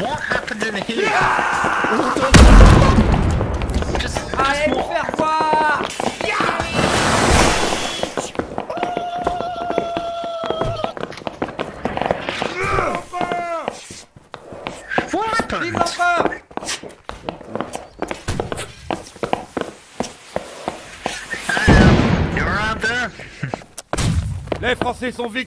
in here. Just, Allez just faire voir What happened? Les Français sont victimes